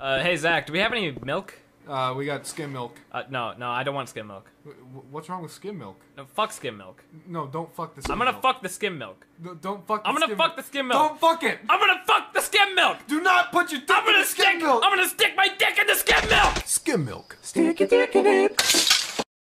Uh, hey Zach, do we have any milk? Uh, we got skim milk. Uh, no, no, I don't want skim milk. W- What's wrong with skim milk? No, fuck skim milk. No, don't fuck the skim I'm gonna milk. fuck the skim milk. No, don't fuck the I'm gonna skim fuck milk. the skim milk. Don't fuck it! I'm gonna fuck the skim milk. Do not put your dick I'm in gonna the skim stick. milk! I'm gonna stick my dick in the skim milk. Skim milk. Stick your dick in it.